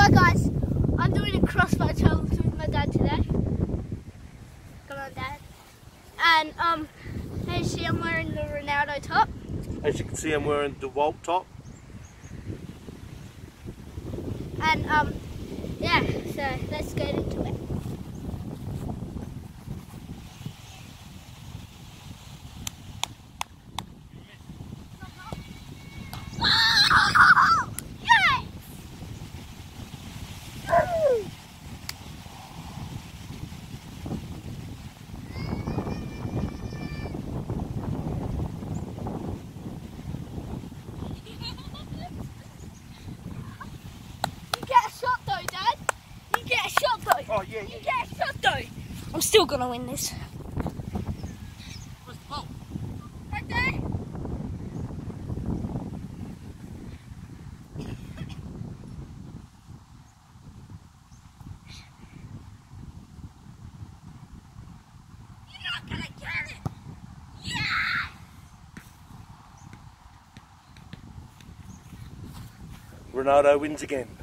Hi guys, I'm doing a crossbar challenge with my dad today. Come on dad. And um, as you see I'm wearing the Ronaldo top. As you can see I'm wearing the DeWalt top. And um, yeah, so let's get Oh yeah, You get a shot though. I'm still gonna win this. Where's the ball? Right there. You're not gonna get it. Yeah. Ronaldo wins again.